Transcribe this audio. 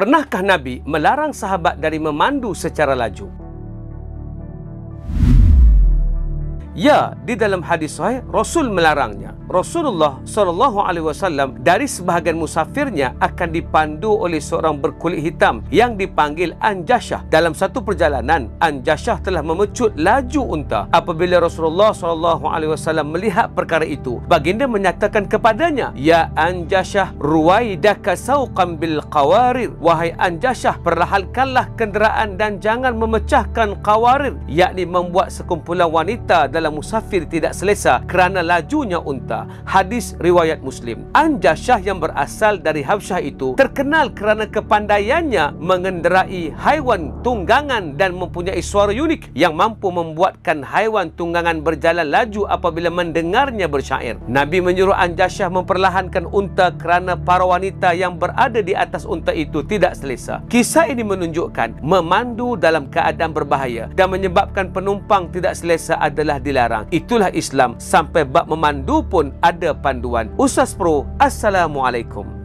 Pernahkah Nabi melarang sahabat dari memandu secara laju? Ya, di dalam hadis sahih Rasul melarangnya. Rasulullah sallallahu alaihi wasallam dari sebahagian musafirnya akan dipandu oleh seorang berkulit hitam yang dipanggil Anjashah. Dalam satu perjalanan, Anjashah telah memecut laju unta. Apabila Rasulullah sallallahu alaihi wasallam melihat perkara itu, baginda menyatakan kepadanya, "Ya Anjashah, ruwaidaka sauqan bil qawarir." Wahai Anjashah, perlahankanlah kenderaan dan jangan memecahkan qawarir, yakni membuat sekumpulan wanita dalam musafir tidak selesa kerana lajunya unta hadis riwayat Muslim. Anjasyah yang berasal dari Habsyah itu terkenal kerana kepandaiannya mengenderai haiwan tunggangan dan mempunyai suara unik yang mampu membuatkan haiwan tunggangan berjalan laju apabila mendengarnya bersyair. Nabi menyuruh Anjasyah memperlahankan unta kerana para wanita yang berada di atas unta itu tidak selesa. Kisah ini menunjukkan memandu dalam keadaan berbahaya dan menyebabkan penumpang tidak selesa adalah dilarang. Itulah Islam sampai bab memandu pun ada panduan. Ustaz Pro, Assalamualaikum.